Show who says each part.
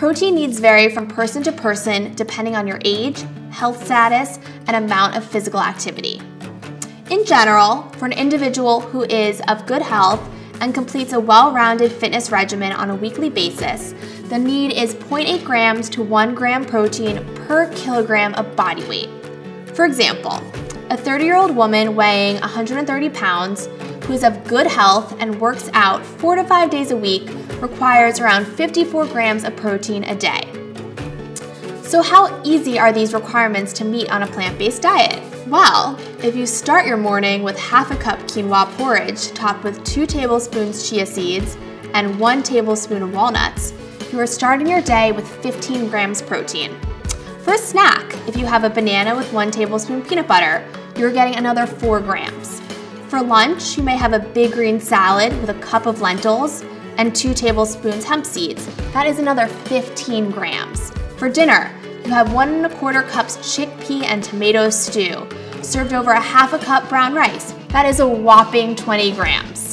Speaker 1: Protein needs vary from person to person depending on your age, health status, and amount of physical activity. In general, for an individual who is of good health and completes a well-rounded fitness regimen on a weekly basis, the need is 0.8 grams to 1 gram protein per kilogram of body weight. For example, a 30-year-old woman weighing 130 pounds who is of good health and works out four to five days a week requires around 54 grams of protein a day. So how easy are these requirements to meet on a plant-based diet? Well, if you start your morning with half a cup quinoa porridge topped with two tablespoons chia seeds and one tablespoon of walnuts, you are starting your day with 15 grams protein. For a snack, if you have a banana with one tablespoon peanut butter, you're getting another four grams. For lunch, you may have a big green salad with a cup of lentils and two tablespoons hemp seeds. That is another 15 grams. For dinner, you have one and a quarter cups chickpea and tomato stew, served over a half a cup brown rice. That is a whopping 20 grams.